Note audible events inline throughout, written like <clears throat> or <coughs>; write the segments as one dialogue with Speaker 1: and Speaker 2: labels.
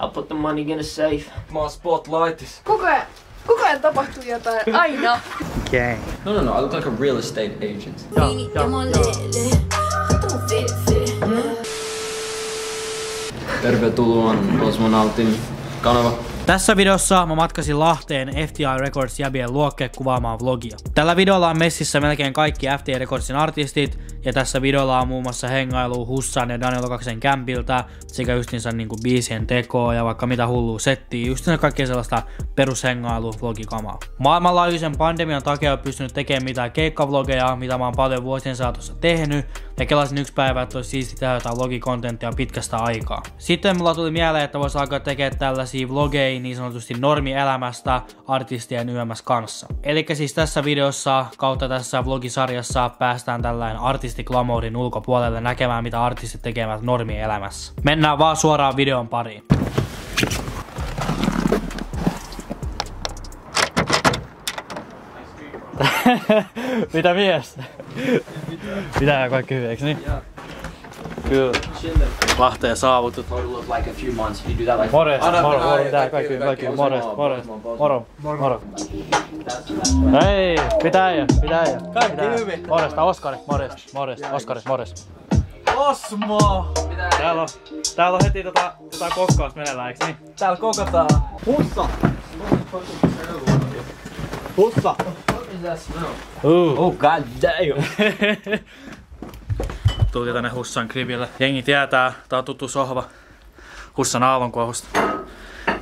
Speaker 1: I'll put the money in a safe.
Speaker 2: Mä oon spotlightissa.
Speaker 3: Koko ajan, koko ajan tapahtuu jotain. Aina.
Speaker 4: Gang.
Speaker 2: No, no, no, I look like a real estate agent.
Speaker 4: Ja, ja.
Speaker 2: Tervetuloa Kosmonautin kanava.
Speaker 4: Tässä videossa mä matkasin Lahteen FTI Records jäbien luokke kuvaamaan vlogia. Tällä videolla on messissä melkein kaikki FTI Recordsin artistit, ja tässä videolla on muun muassa hengailu Hussan ja Daniel Lokaksen kämpiltä, sekä justiinsa niinku biisien tekoa ja vaikka mitä hullua settiä, justiinsa kaikkea sellaista perushengailu vlogikamaa. Maailmanlaajuisen pandemian takia on pystynyt tekemään mitään keikkavlogeja, mitä mä oon paljon vuosien saatossa tehnyt, ja kelasin yksi päivä, että olisi siisti tehdä jotain vlogikontenttia pitkästä aikaa. Sitten mulla tuli mieleen, että voisi alkaa tekemään tällaisia vlogeja niin sanotusti normielämästä artistien YMS kanssa. Eli siis tässä videossa kautta tässä vlogisarjassa päästään tällainen artistiklamourin ulkopuolelle näkemään mitä artistit tekevät normielämässä. Mennään vaan suoraan videon pariin. <laughs> Mitä mies? Pitää kaikki hyvin, eiks niin? Kyllä. Lahteen saavutut.
Speaker 1: look like a few months. You do that like
Speaker 4: Morjes,
Speaker 2: Anna-
Speaker 4: moro, moro, pitää
Speaker 2: kaikki
Speaker 4: kaikki,
Speaker 2: hyvin,
Speaker 4: kaikki,
Speaker 2: kaikki
Speaker 4: morjes,
Speaker 2: hyvin.
Speaker 4: morjes,
Speaker 2: Moro,
Speaker 4: moro, moro. Hei, pitää äijä, pitää äijä. Kaikki hyvin. Morjesta, Oskari, morjes, morjes, Oskari, morjes.
Speaker 2: Osmo!
Speaker 4: Täällä on, täällä on heti tota, jotain kokkaus meneillään, eiks niin?
Speaker 2: Täällä kokataan. Hussa! Hussa!
Speaker 4: Uh.
Speaker 2: Oh god damn! <laughs>
Speaker 4: Tultiin tänne Hussan kribille. Jengi tietää, tää on tuttu sohva Hussan aallonkuohusta.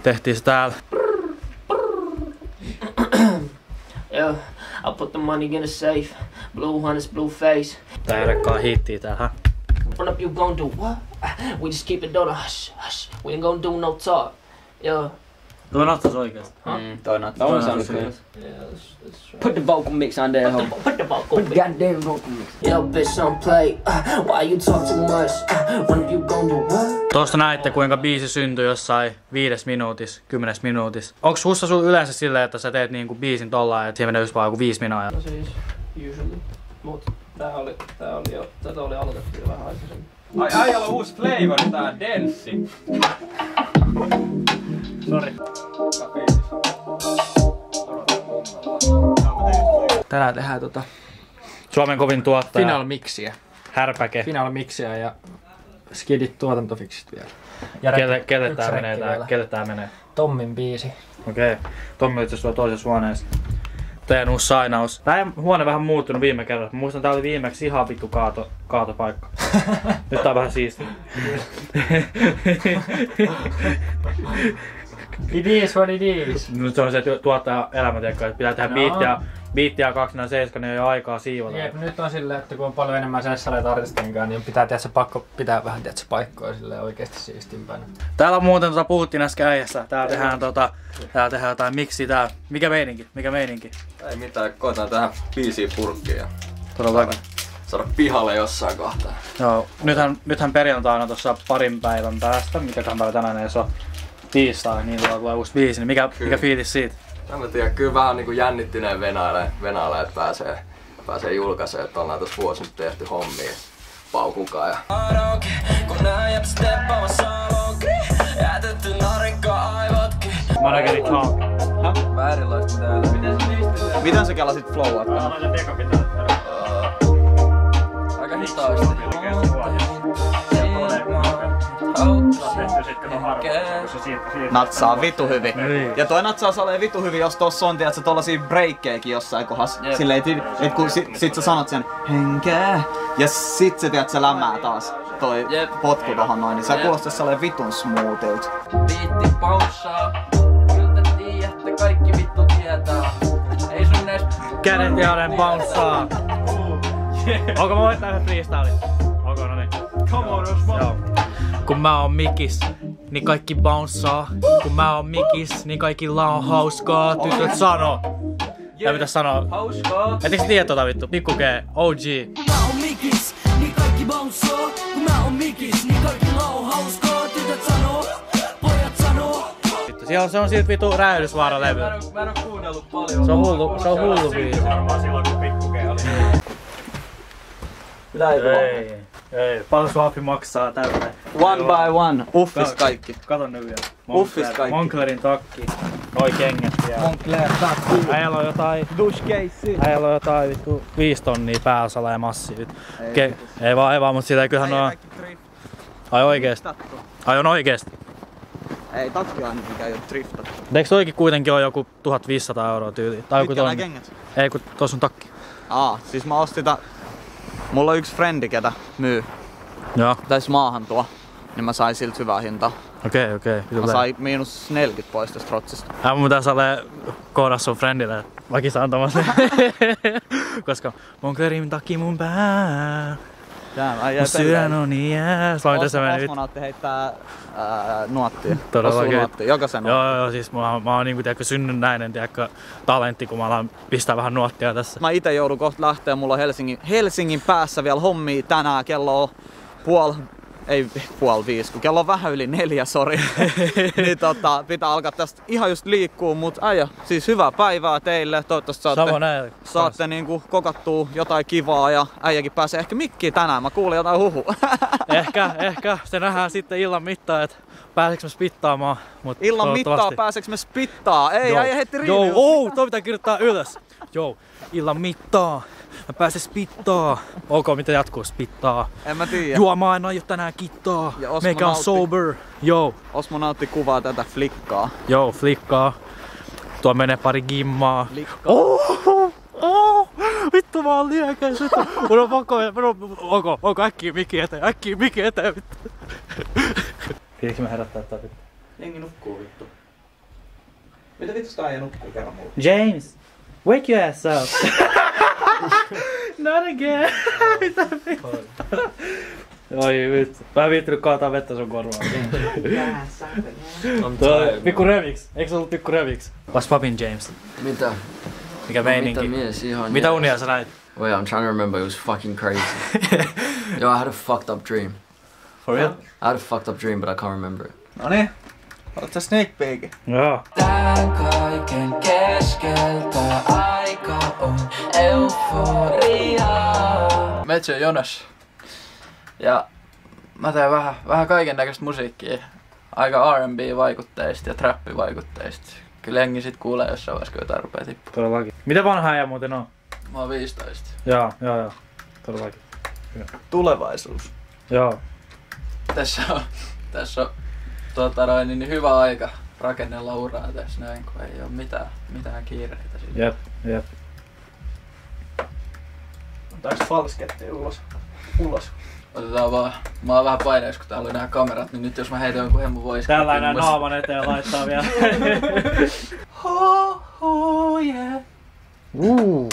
Speaker 4: Tehtiin se täällä.
Speaker 1: Yeah, I'll put the money in a safe. Blue hunters, blue face.
Speaker 4: Tää rekkaa hiittiä täällä.
Speaker 1: Run up, you gon' do what? We just keep it on hush, hush. We ain't gon' do no talk. Yeah.
Speaker 4: Tuo nattas oikeesti.
Speaker 2: Mm, toi. On saanut kyllä.
Speaker 1: That's, that's right.
Speaker 2: Put the vocal mix on there,
Speaker 1: Put
Speaker 2: homie.
Speaker 1: the, put the ball, go
Speaker 2: Put the goddamn vocal mix.
Speaker 1: Yo, bitch, don't play. Uh, why you talk too much? Uh, when you gon' do what?
Speaker 4: Tuosta näitte kuinka biisi syntyi jossain viides minuutis, kymmenes minuutis. Onks Hussa sun yleensä silleen, että sä teet niinku biisin tolla että siihen menee just vaan joku viisi minaa?
Speaker 1: No siis, usually. Mut tää oli, tää oli jo, tätä oli aloitettu jo vähän aikaisemmin.
Speaker 2: Ai äijällä on uusi flavor, tää denssi.
Speaker 4: Sori.
Speaker 5: Tänään tehdään tota
Speaker 4: Suomen kovin tuottaja.
Speaker 5: Final Mixiä.
Speaker 4: Härpäke.
Speaker 5: Final Mixiä ja Skidit tuotantofiksit vielä. Ja
Speaker 4: Kelle, kelle tää menee tää?
Speaker 5: vielä.
Speaker 4: Kelle tää menee?
Speaker 5: Tommin biisi.
Speaker 4: Okei. Okay. Tommi itse asiassa toisessa huoneessa. Teidän uusi sainaus. Tää huone vähän muuttunut viime kerralla. Muistan tää oli viimeksi ihan vittu kaato, kaatopaikka. <laughs> Nyt tää on vähän siisti. <laughs>
Speaker 5: It is what it is.
Speaker 4: Nyt se on se tu- tuottaja elämäntiekka, että pitää tehdä
Speaker 5: No.
Speaker 4: biittiä, biittiä 247, niin ei ole aikaa siivota.
Speaker 5: Jep, nyt on silleen, että kun on paljon enemmän sessaleita artistien kanssa, niin pitää tehdä se pakko pitää vähän tehdä se paikkoja silleen oikeesti siistimpänä.
Speaker 4: Täällä muuten tota puhuttiin äsken äijässä. Täällä tehdään tota, täällä tehdään jotain miksi tää. Mikä meininki? Mikä meininki?
Speaker 6: Ei mitään, koetaan tehdä biisiä purkkiin ja
Speaker 4: Todellakin.
Speaker 6: saada pihalle jossain kohtaa.
Speaker 4: Joo, nythän, nythän perjantaina tuossa parin päivän päästä, mikä päivä tänään ei ole tiistai, niin tulee, tulee uusi biisi, niin mikä, mikä fiilis siitä?
Speaker 6: En mä tiedä, kyllä vähän niinku jännittyneen venailee, venailee että pääsee, pääsee julkaisemaan, että ollaan tässä vuosi nyt tehty hommia. Paukukaa ja
Speaker 4: Mä näkin talk.
Speaker 2: Miten sä kelasit flowaa?
Speaker 6: aika hitaasti.
Speaker 2: Natsaa vitu hyvin.
Speaker 4: Niin.
Speaker 2: Ja toi natsaa salee vitu hyvin, jos tossa on, tiedätkö, tollasia breakkejäkin jossain kohdassa.
Speaker 1: Jep.
Speaker 2: Silleen, et, et kun sit, sit sä sanot sen henkeä, ja sit sä tiedät, sä lämmää taas toi
Speaker 1: Jep.
Speaker 2: potku tohon noin, niin sä
Speaker 1: Jep.
Speaker 2: kuulostaa salee vitun smoothilta.
Speaker 1: Biitti paussaa. Kyllä te tiedätte, kaikki vittu tietää. Ei sun edes...
Speaker 4: Kädet ja olen bouncea. Onko mä voittaa yhden freestylin? Onko no niin. Come on, Joo. Kun mä oon mikis, niin kaikki bouncea. Kun mä oon mikis, niin kaikilla on hauskaa. Tytöt sano. Tää pitäis sanoa.
Speaker 1: Hauskaa.
Speaker 4: Ettekö tiedä tota vittu? Pikku G, OG.
Speaker 7: Mä oon mikis, niin kaikki bouncea. Kun mä oon mikis, niin kaikilla on hauskaa. Tytöt sanoo, pojat sanoo.
Speaker 4: Vittu, siellä on, se on siltä vittu räjähdysvaara levy.
Speaker 1: Mä en, mä en oo kuunnellut paljon.
Speaker 4: Se on hullu, se on hullu biisi. Ei, ei. Paljon Suafi maksaa täyteen.
Speaker 2: One by one, uffis kaikki.
Speaker 4: Kato nyt vielä.
Speaker 2: Buffista kaikki.
Speaker 4: Monclerin takki. Noi kengät vielä.
Speaker 2: Moncler takki.
Speaker 4: Äijällä on jotain,
Speaker 2: Dushkeissi.
Speaker 4: äijällä on jotain vittu viisi tonnia pääosalla ja massi. Ke- ei vaan, ei vaan, mut siitä kyllähän on... Ai oikeesti? Ai on oikeesti?
Speaker 2: Ei takki ainakin käy driftattu.
Speaker 4: Eikö toikin kuitenkin ole joku 1500 euroa tyyli? Tai joku toinen?
Speaker 2: kengät?
Speaker 4: Ei kun tossa on takki.
Speaker 2: Aa, siis mä ostin ta... Mulla on yksi frendi, ketä myy.
Speaker 4: Joo,
Speaker 2: Tai maahan tuo. Niin mä sain siltä hyvää hintaa.
Speaker 4: okei okei.
Speaker 2: Mä sain miinus 40 pois tästä rotsista.
Speaker 4: Hän mun pitäis ole koodaa sun friendille, että mäkin saan tommosen. <laughs> Koska Monclerin takki mun pää.
Speaker 2: Tää
Speaker 4: Mun sydän on niin jääs. Vai miten se meni nyt?
Speaker 2: Heittää ää, nuottia.
Speaker 4: Todellakin.
Speaker 2: Nuottia, jokaisen
Speaker 4: Joo, joo, joo, siis mä, mä oon niinku tiedätkö, synnynnäinen tiedätkö, talentti, kun mä alan pistää vähän nuottia tässä.
Speaker 2: Mä ite joudun kohta lähteä, mulla on Helsingin, Helsingin päässä vielä hommia tänään, kello on puol, ei puol viisi, kun kello on vähän yli neljä, sori. <laughs> niin tota, pitää alkaa tästä ihan just liikkuu, mut äijä, siis hyvää päivää teille, toivottavasti saatte,
Speaker 4: näin.
Speaker 2: saatte niinku kokattua jotain kivaa ja äijäkin pääsee ehkä mikkiin tänään, mä kuulin jotain huhu. <laughs>
Speaker 4: Ehkä, ehkä se nähdään sitten illan mittaan, että pääseekö me spittaamaan. Mut
Speaker 2: Illan mittaa pääseks me spittaa? Ei,
Speaker 4: Joo.
Speaker 2: äijä heitti
Speaker 4: Joo,
Speaker 2: riiviin.
Speaker 4: oh, toi pitää kirjoittaa ylös. Joo, illan mittaa. Mä pääsen spittaa. Ok, mitä jatkuu spittaa?
Speaker 2: En mä tiedä.
Speaker 4: Juomaan en aio tänään kittaa.
Speaker 2: Ja
Speaker 4: Meikä on sober. Joo,
Speaker 2: Osmonautti kuvaa tätä flikkaa.
Speaker 4: joo, flikkaa. Tuo menee pari gimmaa.
Speaker 2: Flikkaa.
Speaker 4: Oh, oh, vittu mä oon liekäs. Vittu. Mun on pakko, mun on, onko, onko äkkiä mikki eteen, äkkiä mikki eteen, vittu. Pitäisikö me herättää tää vittu?
Speaker 2: Jengi nukkuu vittu. Mitä vittu sitä äijä nukkuu kerran mulle?
Speaker 4: James, wake your ass up. <laughs> <laughs> Not again. Mitä? Oi vittu. Mä en viittinyt kaataa vettä sun korvaan. <laughs> Toi, pikku remix. Eikö se ollut pikku remix? What's poppin James?
Speaker 8: Mitä?
Speaker 4: Mikä
Speaker 8: No, mitä
Speaker 4: meininki?
Speaker 8: mies ihan
Speaker 4: Mitä unia sä näit?
Speaker 8: Wait, I'm trying to remember. It was fucking crazy. <laughs> Yo, I had a fucked up dream.
Speaker 4: For real?
Speaker 8: I had a fucked up dream, but I can't remember it.
Speaker 2: Noniin. Sä sneak peekin?
Speaker 4: Joo.
Speaker 7: Tän kaiken keskeltä aika on euforia.
Speaker 5: Metsä Jonas. Ja mä teen vähän, vähän kaiken näköistä musiikkia. Aika R&B-vaikutteista ja trappi-vaikutteista. Kyllä jengi sit kuulee jossain vaiheessa, kun jotain rupee tippua.
Speaker 4: Todellakin. Mitä vanha äijä muuten on?
Speaker 5: Mä oon 15.
Speaker 4: Joo, joo, joo. Todellakin.
Speaker 2: Tulevaisuus.
Speaker 4: Joo.
Speaker 5: Tässä on, tässä on tota, noin, niin hyvä aika rakennella uraa tässä näin, kun ei oo mitään, mitään kiireitä. Siitä.
Speaker 4: Jep, jep.
Speaker 2: Otaks falsketti ulos? Ulos.
Speaker 5: Otetaan vaan, mä oon vähän paineessa, kun täällä on nämä kamerat, niin nyt jos mä heitän jonkun hemmu voisi.
Speaker 4: Tällainen naaman eteen laittaa vielä. <laughs>
Speaker 2: Ho, ho, yeah.
Speaker 4: Uu.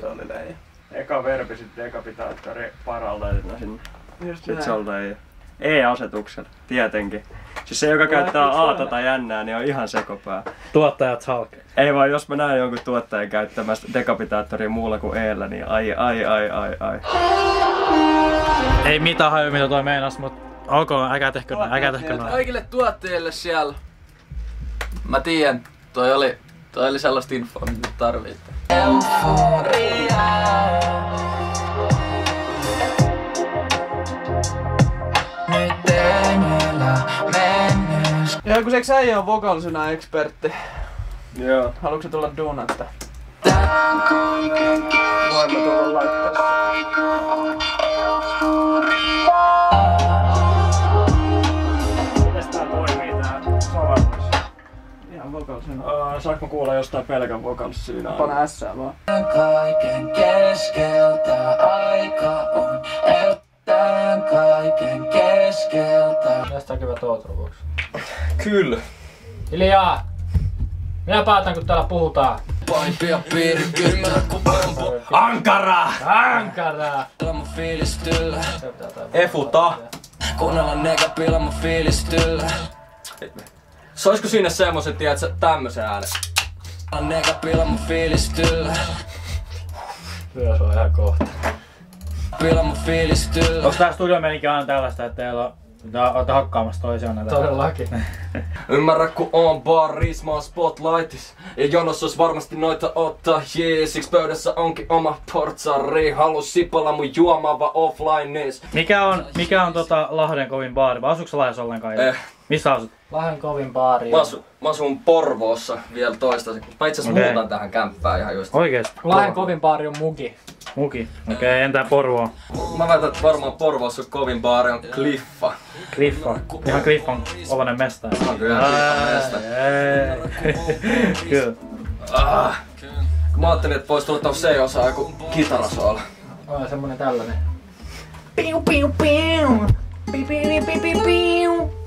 Speaker 9: Tää oli näin. Eka verbi, sitten eka pitää ottaa re- laitetaan sinne.
Speaker 2: Just
Speaker 9: Sitten se on ei. E-asetuksen, tietenkin. Siis se, joka käyttää Aata tai Jännää, niin on ihan sekopää.
Speaker 4: Tuottajat halkee.
Speaker 9: Ei vaan, jos mä näen jonkun tuottajan käyttämästä dekapitaattoria muulla kuin Eellä, niin ai, ai, ai, ai, ai.
Speaker 4: Ei mitään haju mitä toi meinas, mut olkoon, äkä tehkö näin, äkä tehkö näin.
Speaker 5: Kaikille tuottajille siellä. Mä tiedän, toi oli, toi oli sellaista infoa, mitä tarvitte.
Speaker 7: Nyt
Speaker 2: Ja kun se äijä on vokalisena ekspertti.
Speaker 9: Joo.
Speaker 2: Haluatko tulla Voin mä tulla laittaa
Speaker 9: Mites tää toimii tää sovellus?
Speaker 2: Ihan vokalisena.
Speaker 9: Uh, saanko mä kuulla jostain pelkän vokalissa siinä?
Speaker 2: Pane S vaan.
Speaker 7: Tän kaiken keskeltä aika on Tän kaiken keskeltä
Speaker 5: Tästä on hyvä outro
Speaker 9: Kyllä.
Speaker 5: Hiljaa! Minä päätän, kun täällä puhutaan.
Speaker 7: Paimpia pirkyttä kun pompo
Speaker 9: Ankara!
Speaker 5: Ankaraa!
Speaker 7: Mä fiilistyllä
Speaker 9: Efuta.
Speaker 7: Kuunnella negapilla mä fiilistyllä
Speaker 6: Soisiko siinä semmoset, tiedätkö, tämmösen äänen?
Speaker 7: Negapilla mä fiilistyllä
Speaker 5: Myös on ihan kohta.
Speaker 7: Pilla mä fiilistyllä
Speaker 4: Onks tää studio aina tällaista, että teillä on Tää ootte hakkaamassa toisiaan näitä.
Speaker 5: Todellakin. <laughs>
Speaker 6: Ymmärrä kun on baris, mä oon spotlightis Ja jonossa olisi varmasti noita ottaa jee Siksi pöydässä onkin oma portsari Halus sipala mun juomaa vaan offline
Speaker 4: Mikä on, mikä on tota Lahden kovin baari? Vai asuuko sä Lahdessa ollenkaan?
Speaker 6: Eh.
Speaker 4: Missä asut? Lahden kovin baari.
Speaker 6: Mä asun, mä asun Porvoossa vielä toistaiseksi. Mä itse asiassa
Speaker 4: Okei.
Speaker 6: muutan tähän kämppään ihan just.
Speaker 4: Oikeesti?
Speaker 10: Lahden kovin baari on muki.
Speaker 4: Muki. Okei, okay, entä Porvoo?
Speaker 6: Mä väitän, että varmaan Porvoossa kovin baari on Cliffa.
Speaker 4: Cliffa. Ihan Cliffon oloinen mesta.
Speaker 6: On kyllä mesta. <laughs>
Speaker 4: Kyllä.
Speaker 6: Ah. Kun mä ajattelin, että vois tulla tuossa C-osaa joku kitarasoolo.
Speaker 10: On semmonen tällainen.
Speaker 3: Piu, piu, piu. Piu, piu, piu, piu, piu.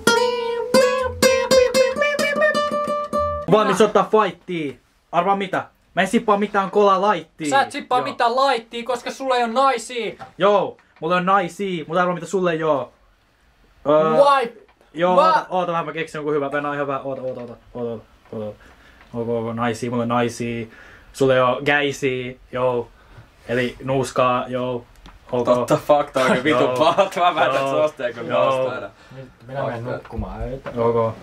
Speaker 4: Valmis ottaa fightia. Arvaa mitä? Mä en sippaa mitään kola laittia.
Speaker 10: Sä et sippaa
Speaker 4: Joo.
Speaker 10: mitään laittia, koska sulla ei ole naisia.
Speaker 4: Joo, mulla on naisia, mutta arvaa mitä sulle ei oo. Öö,
Speaker 10: Wipe.
Speaker 4: Joo,
Speaker 10: Va-
Speaker 4: oota, oota vähän, mä keksin jonkun hyvä. Venä ihan hyvä. Oota, oota, oota, oota, oota. Ok, ok, naisia, mulla on naisia. Sulle ei oo gäisiä, joo. Eli nuuskaa, joo.
Speaker 6: The fuck, tää on oikein vitun
Speaker 4: Joo.
Speaker 6: paha. Mä väitän, että
Speaker 4: Joo.
Speaker 6: ostaa kun
Speaker 4: Joo.
Speaker 6: ostaa
Speaker 10: minä menen nukkumaan.
Speaker 4: Ok,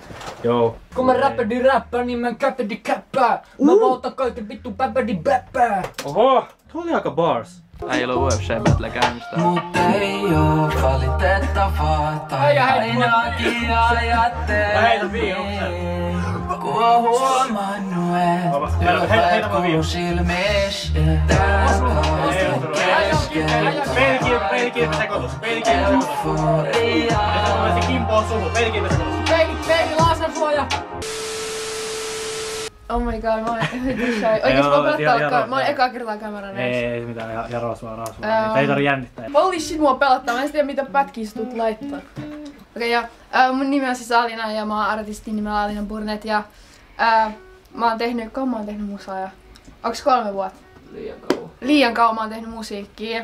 Speaker 4: joo.
Speaker 10: Kun mä räppädi räppää, niin mä käppädi käppää. Mä valtan kaiken vittu päppädi päppää.
Speaker 4: Oho, tuo oli aika bars.
Speaker 5: Ei ole UFC-battle käynnistä.
Speaker 7: Mut ei oo valitettavaa tai ainakin ajattelen.
Speaker 4: Mä heitän
Speaker 7: on huomannut, et
Speaker 4: Heitä- heitä- heitä mun
Speaker 7: joka
Speaker 4: viinu.
Speaker 7: kuun silmissä tää kausti kesken.
Speaker 4: Peilikilpi, peilikilpi sekoitus, sekoitus.
Speaker 7: Euforia.
Speaker 4: Se kimpo on suhu, peilikilpi sekoitus.
Speaker 10: Peili, peili, lasersuoja.
Speaker 3: Oh my god, mä oon hyvin shy. Oikeesti mä pelottaa, mä oon ekaa kertaa kameran
Speaker 4: Ei,
Speaker 3: edessä.
Speaker 4: ei mitään, ihan, ihan rasvaa, rasvaa.
Speaker 3: Ähm.
Speaker 4: Ei tarvi jännittää.
Speaker 3: Holy shit, mua pelottaa. Mä en tiedä mitä pätkiä sä tulet laittaa. Okei, okay, ja äh, mun nimi on siis Alina ja mä oon artistin nimellä Alina Burnet ja äh, mä oon tehnyt, kauan mä oon tehnyt musaa ja onks kolme vuotta?
Speaker 1: Liian kauan.
Speaker 3: Liian kauan mä oon tehnyt musiikkia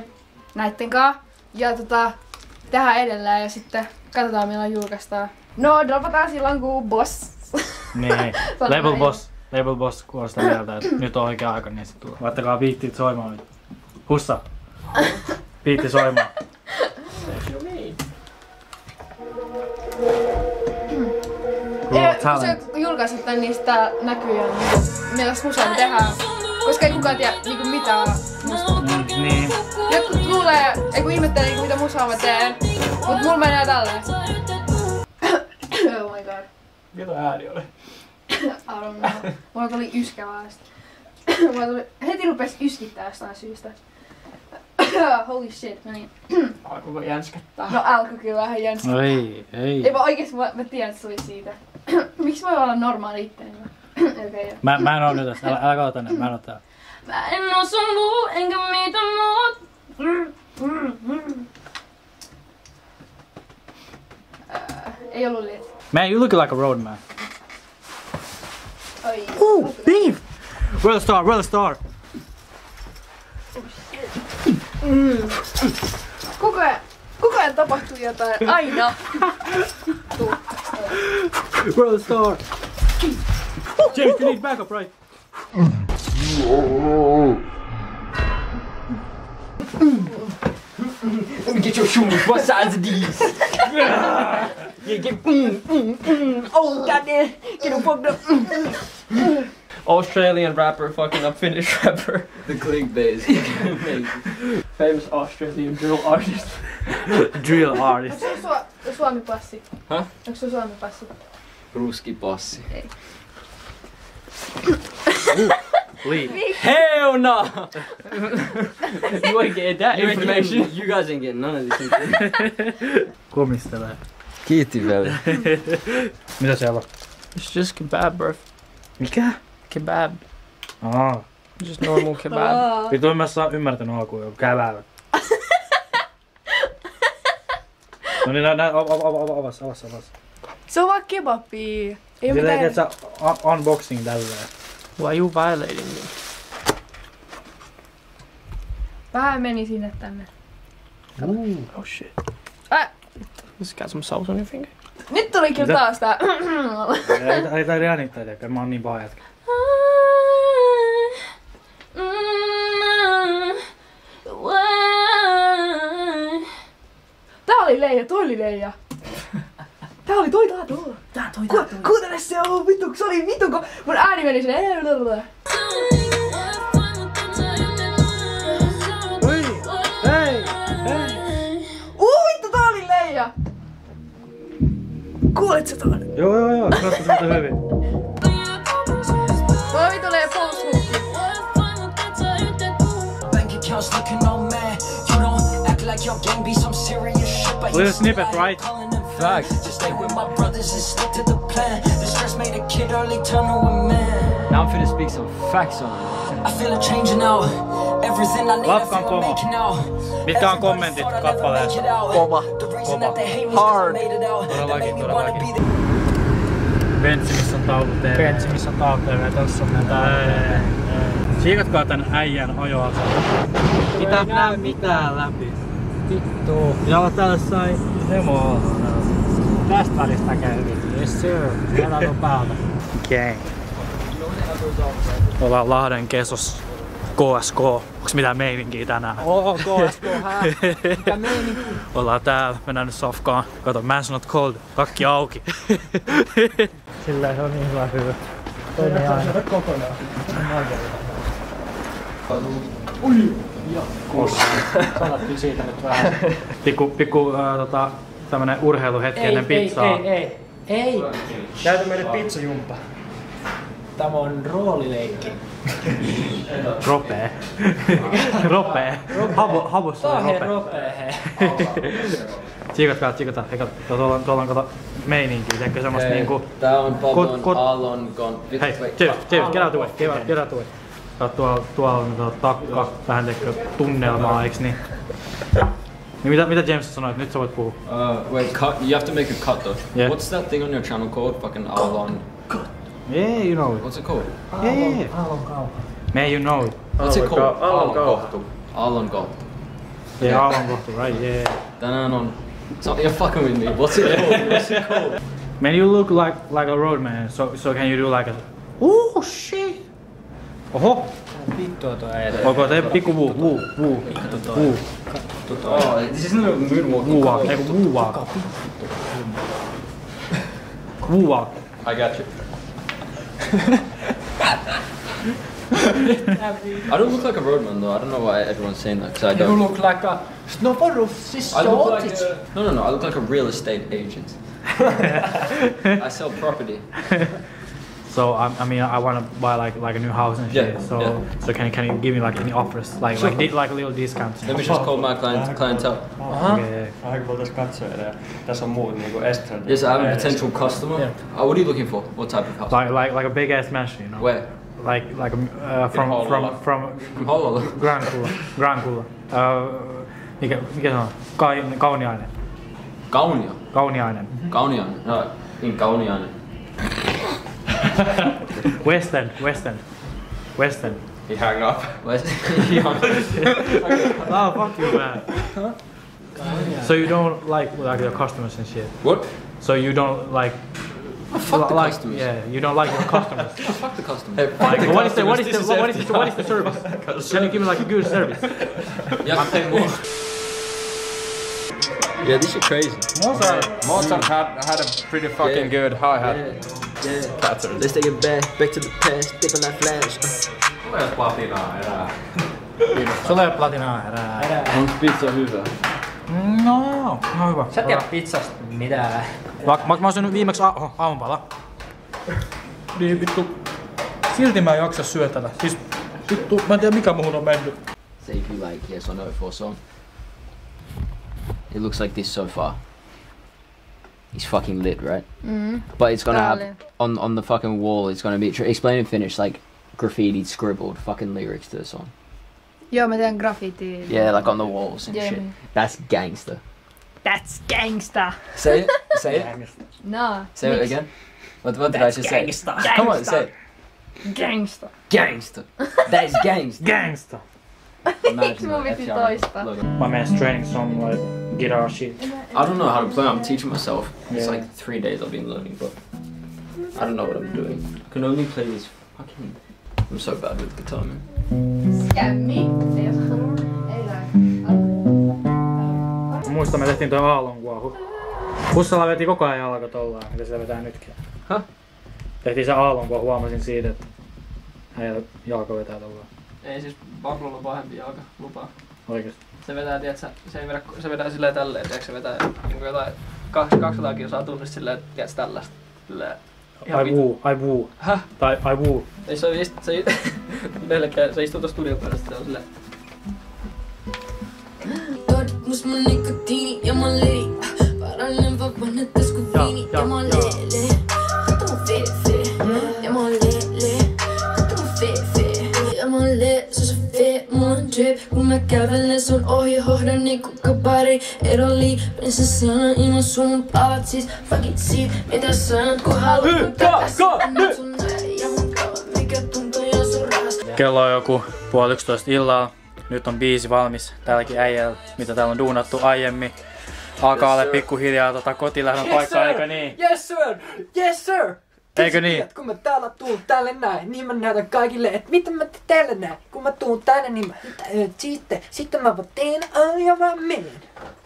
Speaker 3: näitten kanssa. Ja tota, tehdään edelleen ja sitten katsotaan milloin julkaistaan. No, dropataan silloin kun boss.
Speaker 4: Niin, <laughs>
Speaker 3: Sano
Speaker 4: Label
Speaker 3: näin.
Speaker 4: Boss, Label Boss kuulostaa mieltä, että nyt on oikea aika, niin sitten tulee. Laittakaa biittit soimaan. Hussa. <laughs> Biitti soimaan.
Speaker 3: Ja kun sä julkaiset tän, niin sitä näkyy jo, niin millaista musaa me tehdään. Koska ei kukaan tiedä niinku mitään musta.
Speaker 4: Mm, niin.
Speaker 3: Jotkut luulee, ei kun ihmettelee niinku mitä musaa mä teen. Mut mulla menee tälleen. <coughs> oh my god.
Speaker 10: Mitä ääni oli? <coughs>
Speaker 3: I don't know. Mulla tuli yskä vaan. <coughs> Mulla tuli, heti rupes yskittää jostain syystä. <laughs> Holy shit, <clears throat> <clears throat> <clears throat> no niin.
Speaker 10: Alkoiko jänskättää?
Speaker 3: No alkoi kyllä vähän jänskä.
Speaker 4: Ei, ei.
Speaker 3: Ei vaan oikeesti mä, mä tiedän, että se oli siitä. Miksi mä voin olla normaali itteni? Okei, okay,
Speaker 4: Mä, mä en oo nyt tässä, älä, älä kato tänne, mä en oo täällä.
Speaker 3: Mä en oo sun muu, enkä mitä muut. Äh, ei ollut lit.
Speaker 4: Man, you look like a roadman.
Speaker 3: Oi.
Speaker 4: Ooh, beef! Well star, well star.
Speaker 3: Koko ajan, koko ajan tapahtuu jotain. Aina. Vittu.
Speaker 4: Well star. James, you need backup, right?
Speaker 1: Let me get your shoes. What size are these? <laughs> yeah, get mm, mm, mm. Oh goddamn, get him fucked up. Mm. Australian rapper, fucking up Finnish <laughs> rapper.
Speaker 8: The clickbait is <laughs>
Speaker 10: Famous Australian drill artist.
Speaker 4: Drill artist.
Speaker 3: Onko sulla Su- Suomi passi?
Speaker 8: Häh?
Speaker 3: Onko sulla Suomi passi?
Speaker 8: ruski passi.
Speaker 4: Leave.
Speaker 1: Hell no! you ain't getting that
Speaker 8: You,
Speaker 1: information.
Speaker 8: getting- you guys ain't getting none of this information.
Speaker 4: Komistelee.
Speaker 8: Kiitti veli.
Speaker 4: Mitä siellä on?
Speaker 10: It's just kebab, bro.
Speaker 4: Mikä?
Speaker 10: Kebab.
Speaker 4: Aa.
Speaker 10: Just normal <laughs> kebab.
Speaker 4: Vitu en mä saa ymmärtänyt alkuun jo. Käväävä. <laughs> No niin, nä, nä, av, av, av, av, avas, avas, avas.
Speaker 3: Se on vaan kebabia. Ei
Speaker 4: Mitä
Speaker 3: mitään.
Speaker 4: sä un- unboxing tälleen?
Speaker 10: Why you violating me?
Speaker 3: Vähän meni sinne tänne.
Speaker 10: Oh shit.
Speaker 3: Äh,
Speaker 10: This got some salt on your finger.
Speaker 3: nyt tuli kyllä
Speaker 4: Mitä?
Speaker 3: taas tää.
Speaker 4: Ei, äänittää, tiedäkö? Mä oon niin paha jätkä.
Speaker 3: Oli Leija, toi oli Leija. <laughs> Tää oli toi, tää toi. Tää toi, tää toi. Kuuntele se on vittu, se oli vittu, kun mun ääni meni sinne.
Speaker 4: Hei! Hei!
Speaker 3: Uu vittu, tää oli Leija. Kuulet sä ton?
Speaker 4: Joo, joo, joo. Katso sitä hyvin.
Speaker 3: Mulla tulee post-hookki.
Speaker 7: Bank accounts looking all mad. You don't act like your gang be some serious shit, but
Speaker 4: Little
Speaker 7: you
Speaker 4: snippet, right?
Speaker 7: calling them
Speaker 8: Facts.
Speaker 7: Just stay with my brothers and stick to the plan. The stress made a kid early turn to a man.
Speaker 8: Now I'm finna speak some facts on it.
Speaker 7: I feel it changing out. Everything I need, I
Speaker 4: Lafkan
Speaker 7: feel I'm
Speaker 4: kova.
Speaker 7: making out.
Speaker 4: Mitkä on kommentit kappaleessa?
Speaker 2: Kova.
Speaker 7: The reason that they hate me is
Speaker 2: Hard.
Speaker 7: they made it out. They
Speaker 4: Todellakin,
Speaker 7: made me wanna
Speaker 4: todellakin.
Speaker 7: be the
Speaker 4: Benssi, missä on tauko TV.
Speaker 10: Pentsi, missä on tauko tossa on meidän tauko.
Speaker 4: Siikatkaa tän äijän ajoasella. Mitä näy mitään läpi?
Speaker 10: Vittu.
Speaker 4: Ja täällä sai hemoa.
Speaker 10: Tästä välistä käy hyvin. Yes sir. Siellä on päältä.
Speaker 4: Gang. Ollaan Lahden kesos KSK. Onks mitään meininkiä tänään?
Speaker 10: Oo, KSK, hää? Mikä <laughs> meininki?
Speaker 4: Ollaan täällä, mennään nyt safkaan. Kato, man's not cold. Takki auki. <laughs>
Speaker 10: Sillä se on niin hyvä hyvä. Toinen aina. kokonaan. Salattiin siitä nyt vähän. <laughs>
Speaker 4: Pikku, pikku äh, tota, tämmönen urheiluhetki ennen pizzaa.
Speaker 10: Ei, ei, ei, ei.
Speaker 9: Näytä meille pizzajumppa.
Speaker 10: Tämä on roolileikki.
Speaker 4: Ropee. <laughs> Ropee. Havu, havussa on
Speaker 10: Tahe
Speaker 4: ropee.
Speaker 10: ropee. Hei, <laughs>
Speaker 4: kato, tuolla on, tuolla on kato meininkiä, teekö semmoista niinku...
Speaker 8: Tää on Pabon. Vittu,
Speaker 4: Hei. James, James, get out the way, get out, get out the way. Tuolla, tuolla on tuo takka, vähän teekö tunnelmaa, eiks niin? Niin mitä, mitä James sanoi, että nyt sä voit puhua?
Speaker 8: Uh, wait, cut. You have to make a cut though.
Speaker 4: Yeah.
Speaker 8: What's that thing on your channel called? Fucking Aallon.
Speaker 4: Yeah, you know it.
Speaker 8: What's it called?
Speaker 4: Yeah, yeah, yeah.
Speaker 10: Aallon kaupan.
Speaker 4: Man, you know it.
Speaker 8: What's it called?
Speaker 9: Aallon kohtu.
Speaker 8: Aallon kohtu.
Speaker 4: Yeah, Aallon kohtu, right, yeah.
Speaker 8: Tänään on... So you're fucking with me. What's it called? What's it called?
Speaker 4: Man, you look like like a roadman, so so can you do like a... Oh shit! Oho!
Speaker 10: Vittua tuo äijä.
Speaker 4: Voiko te pikku vuu, vuu, vuu, vuu,
Speaker 8: Oh, this isn't a moonwalk.
Speaker 4: vuu walk, ei kun vuu walk. Vuu walk.
Speaker 8: I got you. <laughs> I don't look like a roadman though. I don't know why everyone's saying that because I don't.
Speaker 10: look like a snowboard
Speaker 8: I look like a, no, no, no. I look like a real estate agent. <laughs> I sell property. <laughs>
Speaker 4: So I, I mean, I want to buy like like a new house and shit.
Speaker 8: Yeah,
Speaker 4: so
Speaker 8: yeah.
Speaker 4: so can can you give me like any offers, like like di- like a little discounts?
Speaker 8: Let me just call my client clientele.
Speaker 4: Okay.
Speaker 9: Vähän voitais katsoa ja tässä on muut niinku Estrid.
Speaker 8: Yes, I have a potential customer.
Speaker 10: Yeah.
Speaker 8: Uh, what are you looking for? What type of house?
Speaker 4: Like like like a big ass mansion, you know?
Speaker 8: Where?
Speaker 4: Like like uh, from
Speaker 8: Hollola.
Speaker 4: from from
Speaker 8: From Hollola. <laughs>
Speaker 4: Grand Kula. Grand Kula. Uh, mikä mikä se on? Kai, kauniainen.
Speaker 8: Kaunio.
Speaker 4: Kauniainen.
Speaker 8: Kauniainen. No, in Kauniainen. <laughs>
Speaker 4: West End. West End. West End.
Speaker 9: He hang up.
Speaker 8: West. <laughs>
Speaker 4: oh fuck you man. So you don't like like your customers and shit.
Speaker 8: What?
Speaker 4: So you don't like
Speaker 8: Oh, fuck the
Speaker 4: like
Speaker 8: customers.
Speaker 4: yeah you don't like your <laughs> customers.
Speaker 8: Oh, fuck the customers.
Speaker 4: Like, what is the what is the what is the what is the service? Can you give me like a good service?
Speaker 8: You have to pay more. yeah, this is crazy.
Speaker 9: Mozart, Mozart had, had a pretty fucking
Speaker 8: Yeah.
Speaker 9: good hi-hat.
Speaker 8: Yeah, yeah.
Speaker 9: Pattern.
Speaker 8: Let's take it back, back to the past, on that flash.
Speaker 9: Tulee platinaa erää. <laughs>
Speaker 10: Sulla ei ole platinaa erää.
Speaker 8: Onko pizza hyvä?
Speaker 4: No joo, no hyvä.
Speaker 10: Sä tiedät pizzasta mitään.
Speaker 4: Mä, mä, mä oon syönyt viimeksi a- oho, aamupala. <laughs> Niin vittu. Silti mä en jaksa syödä tätä. Siis vittu, mä en tiedä mikä muhun on mennyt.
Speaker 8: Say if you like yes or no for song. It looks like this so far. He's fucking lit, right?
Speaker 3: Mm.
Speaker 8: But it's gonna have on on the fucking wall. It's gonna be explain in Finnish like graffiti scribbled fucking lyrics to the song.
Speaker 3: Joo, mä teen graffiti.
Speaker 8: Yeah, like on the walls and
Speaker 3: Yeah,
Speaker 8: shit.
Speaker 3: man.
Speaker 8: That's gangster.
Speaker 3: That's gangsta.
Speaker 8: Say it. <laughs> Say it.
Speaker 3: No.
Speaker 8: Say it again. What what did I just say?
Speaker 3: Gangsta.
Speaker 8: Come on, say it.
Speaker 3: Gangsta.
Speaker 8: Gangster. That is gangster.
Speaker 4: Gangsta.
Speaker 3: Miksi mun piti toistaa?
Speaker 4: My man's training some like guitar shit.
Speaker 8: I don't know how to play. I'm teaching myself. It's
Speaker 4: Yeah.
Speaker 8: like three days I've been learning, but I don't know what I'm doing. I can only play this fucking. I'm so bad with guitar, man.
Speaker 3: Näin.
Speaker 4: Muistan, me tehtiin toi aallon kuohu. Hussalla veti koko ajan jalka tollaan, mitä se vetää nytkin.
Speaker 8: Häh?
Speaker 4: Tehtiin se aallon kuohu, huomasin siitä, että hän jalka vetää tollaan.
Speaker 1: Ei siis Pablolla pahempi jalka, lupaa.
Speaker 4: Oikeesti.
Speaker 1: Se vetää, tiedätkö, se, ei vedä, se vetää silleen tälleen, tiedätkö, se vetää niinku jotain kaksi- 200 kilsaa tunnissa silleen, että tiedätkö tällaista. Silleen,
Speaker 4: Ai wuu, ai wuu.
Speaker 1: Häh?
Speaker 4: Tai ai wuu.
Speaker 1: Ei se ist, se, <laughs> melkein, se istuu tuossa studiopöydässä, se on silleen.
Speaker 11: Todmus mun nikotiini ja mä lein Paranen vapaana tasku viini ja mä leele Mun drip. Kun mä kävelen sun ohi hohdan niin kuin kabari Eroli prinsessana ilman sun. Palatsis Fuck it siitä mitä sanot kun haluat jo sun rahas
Speaker 4: Kello on joku puoli yksitoista illalla. Nyt on biisi valmis tälläkin äijällä, mitä täällä on duunattu aiemmin. Alkaa olla pikkuhiljaa tota kotilähdön paikkaa, eikö niin?
Speaker 10: Yes sir! Yes sir!
Speaker 4: Eikö niin?
Speaker 10: Tiedät, kun mä täällä tuun tälle näin, niin mä näytän kaikille, että mitä mä teen tälle näin. Kun mä tuun tänne, niin mä äh, sitten, sitten mä vaan teen ja mä menen.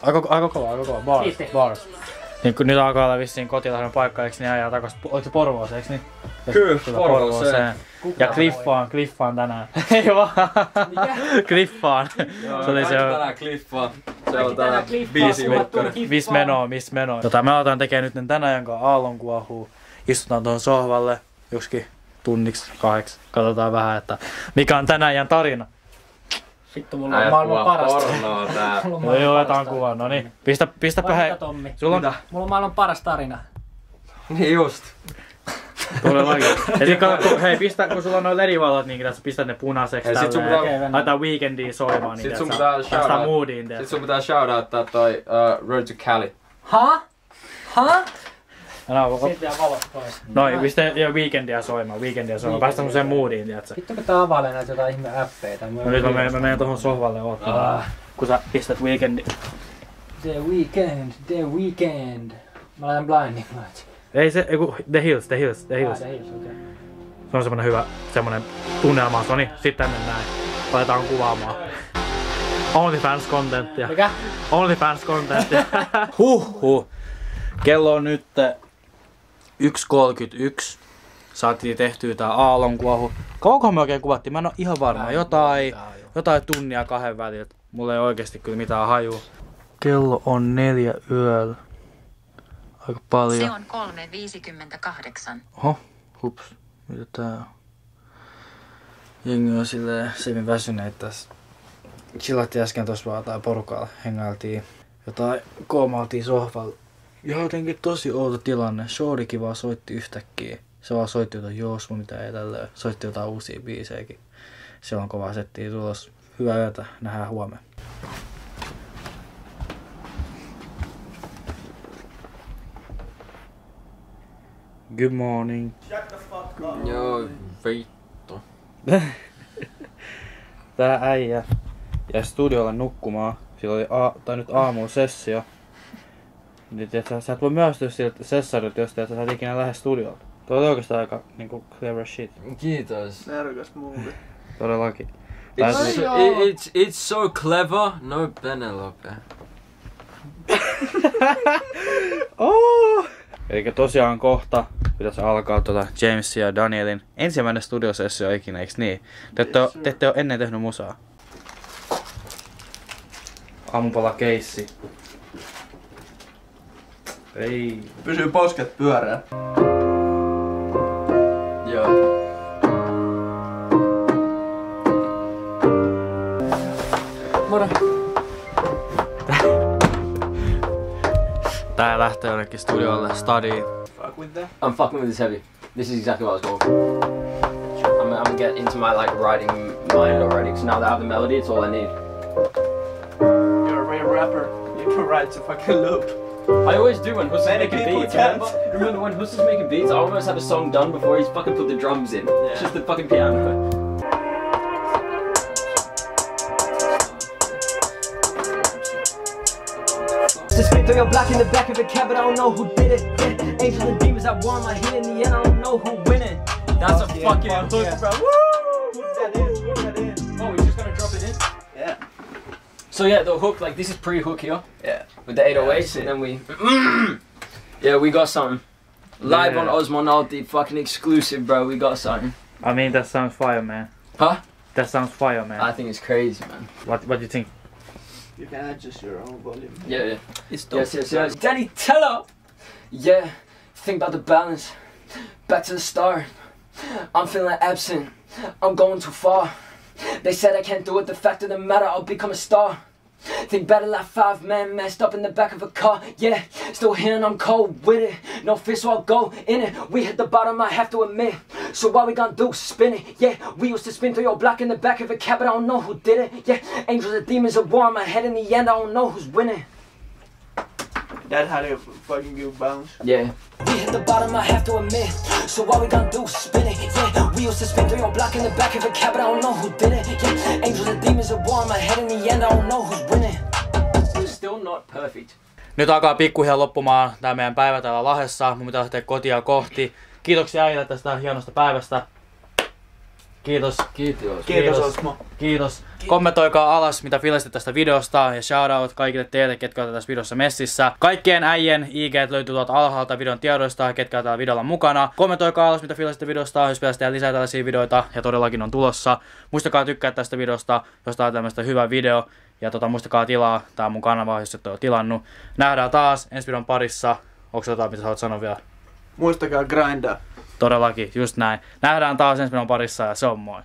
Speaker 4: Aika, aika kova, aika kova. Bars,
Speaker 10: Kiitos.
Speaker 4: bars. Niin kun nyt alkaa olla vissiin kotilähdön paikka, eikö niin ajaa takas, oliko se Porvooseen, eikö niin?
Speaker 6: Kyllä,
Speaker 4: Tuota
Speaker 6: Porvooseen.
Speaker 4: Ja Cliffaan, Cliffaan tänään. <laughs> Ei vaan. Cliffaan.
Speaker 6: Joo,
Speaker 4: Se oli se
Speaker 6: tänään Cliffaa. Se on tää biisi.
Speaker 4: Miss meno, miss meno. Tota, me aletaan tekemään nyt tänään jonka aallonkuohuu. Istutaan tuohon sohvalle joksikin tunniksi, kahdeksi. Katsotaan vähän, että mikä on tänään ajan tarina.
Speaker 10: Vittu, mulla on maailman parasta.
Speaker 6: pornoa <laughs> tää.
Speaker 10: Mulla on
Speaker 4: Joo, otetaan kuva. No niin, pistä, pistäpä hei.
Speaker 10: Tommi.
Speaker 4: Sulla on,
Speaker 10: Mulla on maailman paras tarina.
Speaker 6: Niin just.
Speaker 4: todellakin. Sit kato, kun- hei, pistä, kun sulla on noin ledivalot, niin tässä pistät ne punaiseksi
Speaker 6: Hei, sit sun pitää-
Speaker 4: Laitetaan weekendiin soimaan, niin
Speaker 6: Sit sun pitää shoutout-
Speaker 4: moodiin,
Speaker 6: Sit sun pitää shoutouttaa toi uh, Road to Cali.
Speaker 10: Ha? Ha?
Speaker 4: No,
Speaker 10: vielä valot pois.
Speaker 4: Noin, pistä jo weekendia soimaan, weekendia soimaan. Päästään semmoiseen moodiin, tiedätkö?
Speaker 10: Vittu kun tää availee näitä jotain ihme appeita.
Speaker 4: No nyt mä menen, mä menen tuohon sohvalle oottamaan.
Speaker 10: Ah.
Speaker 4: Kun sä pistät weekendi.
Speaker 10: The weekend, the weekend. Mä laitan blinding lights.
Speaker 4: Ei se, ei kun The Hills, The Hills, The
Speaker 10: Ah,
Speaker 4: Hills.
Speaker 10: the hills, okei.
Speaker 4: Se on semmonen hyvä, semmonen tunnelma. No niin, sit tänne näin. Laitetaan kuvaamaan. OnlyFans contenttia.
Speaker 10: Mikä?
Speaker 4: OnlyFans contenttia. <laughs> Huhhuh. Kello on nyt 1.31. Saatiin tehtyä tää aallonkuohu. Kauanko me oikein kuvattiin? Mä en oo ihan varma. Jotain, jotain tunnia kahden väliltä. Mulla ei oikeesti kyllä mitään hajua. Kello on neljä yöllä. Aika paljon.
Speaker 12: Se on 3.58.
Speaker 4: Oho, hups. Mitä tää on? Jengi on silleen semi väsyneet tässä. Chillattiin äsken tossa vaan jotain porukalla. Hengailtiin jotain koomailtiin sohvalla. Ja jotenkin tosi outo tilanne. Shordikin vaan soitti yhtäkkiä. Se vaan soitti jotain jos mun mitä ei tälleen. Soitti jotain uusia biisejäkin. Se on kova settiä tulos. Hyvää yötä. Nähdään huomenna. Good morning.
Speaker 6: Joo, vittu. <laughs>
Speaker 4: Tää äijä jäi studiolle nukkumaan. Sillä oli a- tai nyt aamulla sessio. Niin tiiätkö, sä et voi myöstyä siltä sessarilta, jos sä et ikinä lähde studiolta. Tuo oli oikeastaan aika niinku clever shit.
Speaker 6: Kiitos.
Speaker 5: Nerkas muuvi.
Speaker 4: Todellakin.
Speaker 6: It's,
Speaker 4: Tai
Speaker 6: so, it, it's, it's so clever. No Penelope. <laughs>
Speaker 4: Oh! Eli tosiaan kohta pitäisi alkaa tuota Jamesin ja Danielin ensimmäinen studiosessio ikinä, eiks niin? Te ette, oo, te ette ole ennen tehnyt musaa. Aamupala keissi. Ei.
Speaker 5: Pysyy posket pyörää.
Speaker 6: Joo.
Speaker 10: Moro.
Speaker 4: Tää lähtee jonnekin studiolle studiin.
Speaker 8: I'm fucking with this heavy. This is exactly what I was going for. I'm, I'm gonna get into my like writing mind already because now that I have the melody, it's all I need.
Speaker 1: You're a real rapper. You can write to fucking loop.
Speaker 8: I always do when Huss is
Speaker 1: Many
Speaker 8: making
Speaker 1: people
Speaker 8: beats.
Speaker 1: can't.
Speaker 8: Remember? <laughs> remember when Huss is making beats? I almost have a song done before he's fucking put the drums in. It's just the fucking piano.
Speaker 13: Suspect you're black in the back of a cab, but I don't know who did it. Angels and demons, I won my hit in the end, I don't know who winning.
Speaker 8: That's a
Speaker 13: yeah,
Speaker 8: fucking
Speaker 13: fuck
Speaker 8: hook,
Speaker 13: yeah.
Speaker 8: bro. Woo! Put that in, put that in. Oh, we're just gonna drop it in?
Speaker 13: Yeah.
Speaker 8: So yeah, the hook, like this is pre-hook here.
Speaker 13: Yeah.
Speaker 8: With the 808s,
Speaker 13: that's
Speaker 8: and then we. <clears throat> yeah, we got something. Live
Speaker 4: Yeah.
Speaker 8: on Osmonauti, fucking exclusive, bro. We got something.
Speaker 4: I mean, that sounds fire, man.
Speaker 8: Huh?
Speaker 4: That sounds fire, man.
Speaker 8: I think it's crazy, man.
Speaker 4: What What do you think?
Speaker 14: You can adjust your own volume.
Speaker 7: Yeah, yeah.
Speaker 8: It's dope.
Speaker 7: Yes, yes, yes. Danny Teller! Yeah, think about the balance. Back to the start. I'm feeling absent. I'm going too far. They said I can't do it, the fact of the matter, I'll become a star. Think better like five men messed up in the back of a car. Yeah, still here and I'm cold with it. No fear, so I'll go in it. We hit the bottom, I have to admit. So what we gonna do? Spin it. Yeah, we used to spin through your block in the back of a cab, but I don't know who did it. Yeah, angels and demons are war in my head in the end, I don't know who's winning.
Speaker 14: That had a fucking good bounce.
Speaker 7: Yeah.
Speaker 8: We hit the bottom, I have to admit. So what we gonna do? Spin it, used to spin through your block in the back of a cab, but I don't know who did it. Yeah, angels and demons are war in my head in the end, I don't know who's winning.
Speaker 7: We're still not perfect.
Speaker 4: Nyt alkaa pikkuhiljaa loppumaan tää meidän päivä täällä Lahdessa. Mun pitää lähteä kotia kohti. Kiitoksia äijille tästä hienosta päivästä. Kiitos.
Speaker 7: Kiitos.
Speaker 14: Kiitos, Osmo.
Speaker 4: Kiitos. Kommentoikaa alas, mitä fiilistitte tästä videosta ja shoutout kaikille teille, ketkä olette tässä videossa messissä. Kaikkien äijien IG löytyy tuolta alhaalta videon tiedoista, ketkä on täällä videolla mukana. Kommentoikaa alas, mitä fiilistitte videosta, jos pitäisi tehdä lisää tällaisia videoita ja todellakin on tulossa. Muistakaa tykkää tästä videosta, jos tää on tämmöistä hyvä video. Ja tota, muistakaa tilaa, tää on mun kanava, jos et ole tilannut. Nähdään taas ensi videon parissa. Onko jotain, mitä sä haluat sanoa vielä?
Speaker 14: Muistakaa grindaa.
Speaker 4: Todellakin, just näin. Nähdään taas ensi parissa ja se on moi.